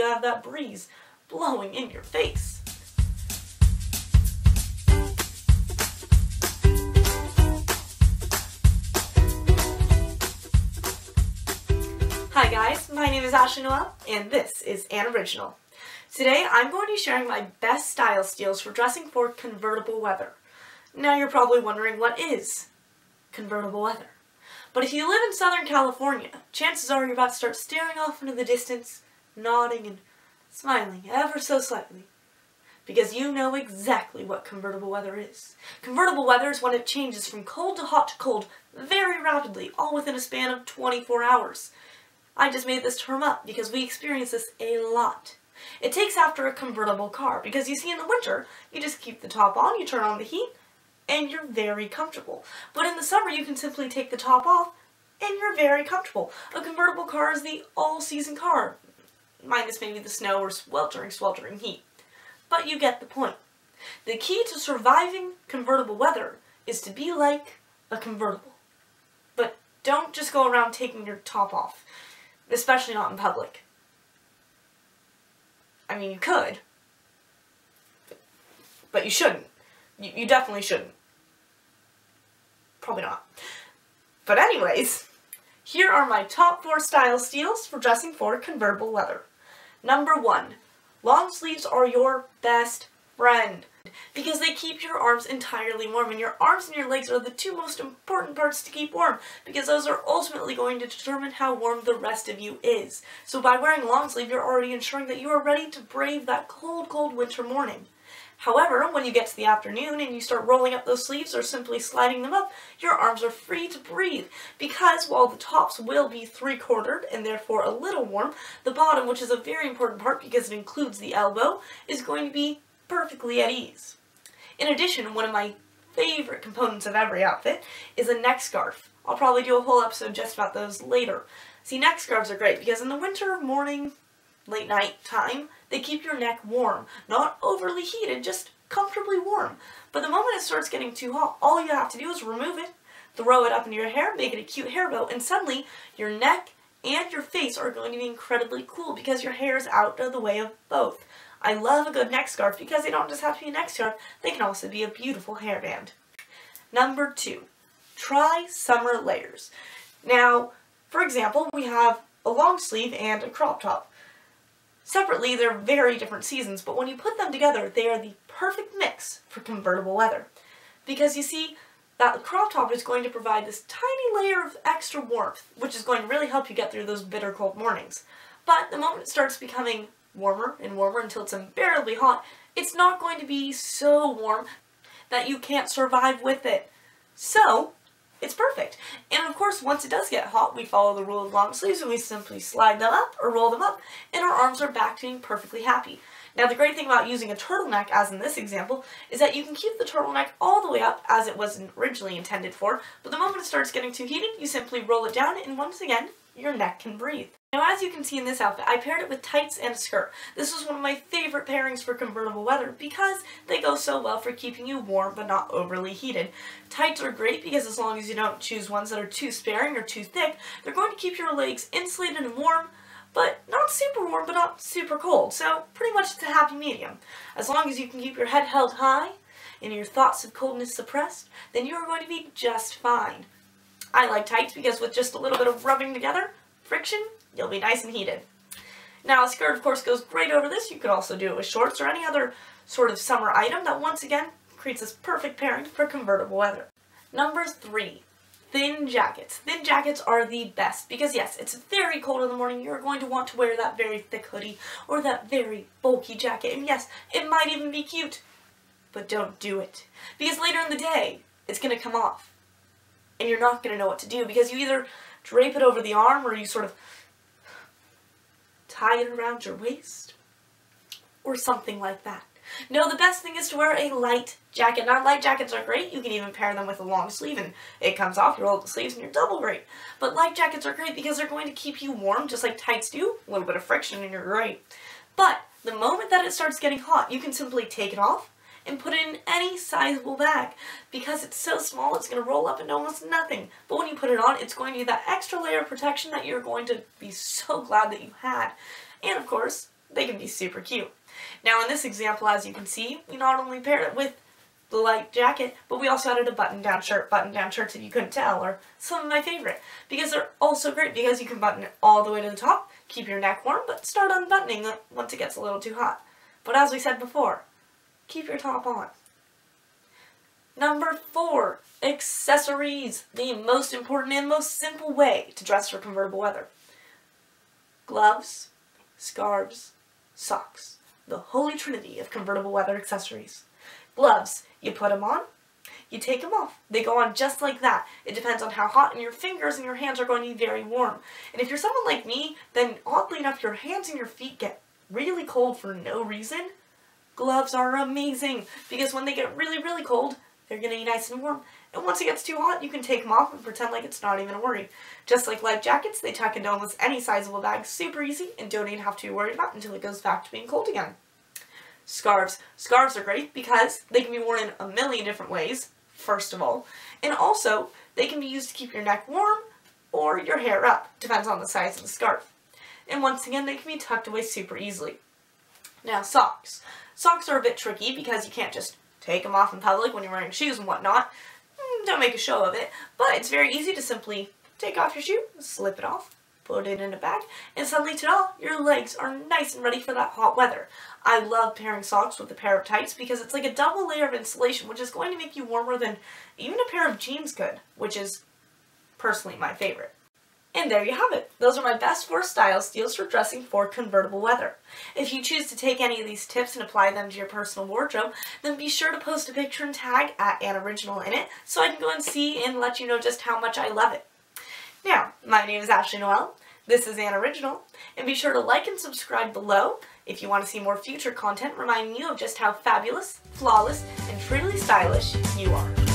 you have that breeze blowing in your face. Hi guys, my name is Ashley Noel, and this is An Original. Today I'm going to be sharing my best style steals for dressing for convertible weather. Now you're probably wondering what is convertible weather. But if you live in Southern California, chances are you're about to start staring off into the distance, nodding and smiling ever so slightly. Because you know exactly what convertible weather is. Convertible weather is when it changes from cold to hot to cold very rapidly, all within a span of 24 hours. I just made this term up because we experience this a lot. It takes after a convertible car because you see in the winter, you just keep the top on, you turn on the heat, and you're very comfortable. But in the summer, you can simply take the top off and you're very comfortable. A convertible car is the all-season car, minus maybe the snow or sweltering, sweltering heat. But you get the point. The key to surviving convertible weather is to be like a convertible. But don't just go around taking your top off, especially not in public. I mean, you could, but you shouldn't. You, you definitely shouldn't. Probably not. But anyways, here are my top four style steals for dressing for convertible weather. Number one, long sleeves are your best friend because they keep your arms entirely warm and your arms and your legs are the two most important parts to keep warm because those are ultimately going to determine how warm the rest of you is. So by wearing long sleeve you're already ensuring that you are ready to brave that cold cold winter morning. However, when you get to the afternoon and you start rolling up those sleeves or simply sliding them up, your arms are free to breathe because while the tops will be three-quartered and therefore a little warm, the bottom, which is a very important part because it includes the elbow, is going to be perfectly at ease. In addition, one of my favorite components of every outfit is a neck scarf. I'll probably do a whole episode just about those later. See, neck scarves are great because in the winter, morning, late night time, they keep your neck warm. Not overly heated, just comfortably warm. But the moment it starts getting too hot, all you have to do is remove it, throw it up into your hair, make it a cute hair bow, and suddenly your neck and your face are going to be incredibly cool because your hair is out of the way of both. I love a good neck scarf because they don't just have to be a neck scarf, they can also be a beautiful hairband. Number two, try summer layers. Now, for example, we have a long sleeve and a crop top. Separately, they're very different seasons, but when you put them together, they are the perfect mix for convertible weather. Because you see, that crop top is going to provide this tiny layer of extra warmth, which is going to really help you get through those bitter cold mornings. But the moment it starts becoming warmer and warmer until it's unbearably hot, it's not going to be so warm that you can't survive with it. So, it's perfect. And of course, once it does get hot, we follow the rule of long sleeves and we simply slide them up or roll them up and our arms are back to being perfectly happy. Now the great thing about using a turtleneck, as in this example, is that you can keep the turtleneck all the way up as it was originally intended for, but the moment it starts getting too heated, you simply roll it down and once again, your neck can breathe. Now as you can see in this outfit, I paired it with tights and a skirt. This was one of my favorite pairings for convertible weather because they go so well for keeping you warm but not overly heated. Tights are great because as long as you don't choose ones that are too sparing or too thick, they're going to keep your legs insulated and warm, but not super warm but not super cold, so pretty much it's a happy medium. As long as you can keep your head held high and your thoughts of coldness suppressed, then you are going to be just fine. I like tights because with just a little bit of rubbing together, friction, you'll be nice and heated. Now, a skirt, of course, goes great over this. You could also do it with shorts or any other sort of summer item that, once again, creates this perfect pairing for convertible weather. Number three, thin jackets. Thin jackets are the best because, yes, it's very cold in the morning. You're going to want to wear that very thick hoodie or that very bulky jacket. And yes, it might even be cute, but don't do it because later in the day, it's going to come off and you're not going to know what to do because you either drape it over the arm or you sort of tie it around your waist or something like that. No, the best thing is to wear a light jacket. Now, light jackets are great. You can even pair them with a long sleeve and it comes off, you roll up the sleeves and you're double great. But light jackets are great because they're going to keep you warm just like tights do. A little bit of friction and you're great. But the moment that it starts getting hot, you can simply take it off and put it in any sizable bag. Because it's so small, it's going to roll up into almost nothing. But when you put it on, it's going to be that extra layer of protection that you're going to be so glad that you had. And of course, they can be super cute. Now in this example, as you can see, we not only paired it with the light jacket, but we also added a button-down shirt, button-down shirts if you couldn't tell, or some of my favorite, because they're also great because you can button it all the way to the top, keep your neck warm, but start unbuttoning once it gets a little too hot. But as we said before, keep your top on. Number four, accessories. The most important and most simple way to dress for convertible weather. Gloves, scarves, socks. The holy trinity of convertible weather accessories. Gloves, you put them on, you take them off. They go on just like that. It depends on how hot, and your fingers and your hands are going to be very warm. And if you're someone like me, then oddly enough, your hands and your feet get really cold for no reason. Gloves are amazing because when they get really, really cold, they're going to be nice and warm. And once it gets too hot, you can take them off and pretend like it's not even a worry. Just like life jackets, they tuck into almost any sizable bag super easy and don't even have to be worried about until it goes back to being cold again. Scarves. Scarves are great because they can be worn in a million different ways, first of all. And also, they can be used to keep your neck warm or your hair up, depends on the size of the scarf. And once again, they can be tucked away super easily. Now, socks. Socks are a bit tricky because you can't just take them off in public when you're wearing shoes and whatnot. Don't make a show of it, but it's very easy to simply take off your shoe, slip it off, put it in a bag, and suddenly, ta your legs are nice and ready for that hot weather. I love pairing socks with a pair of tights because it's like a double layer of insulation, which is going to make you warmer than even a pair of jeans could, which is personally my favorite. And there you have it. Those are my best four style steals for dressing for convertible weather. If you choose to take any of these tips and apply them to your personal wardrobe, then be sure to post a picture and tag at An Original in it so I can go and see and let you know just how much I love it. Now, my name is Ashley Noel. This is An Original, and be sure to like and subscribe below if you want to see more future content reminding you of just how fabulous, flawless, and truly stylish you are.